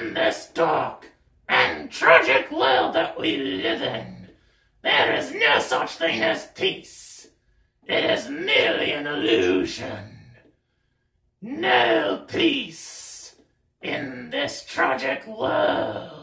In this dark and tragic world that we live in, there is no such thing as peace. It is merely an illusion. No peace in this tragic world.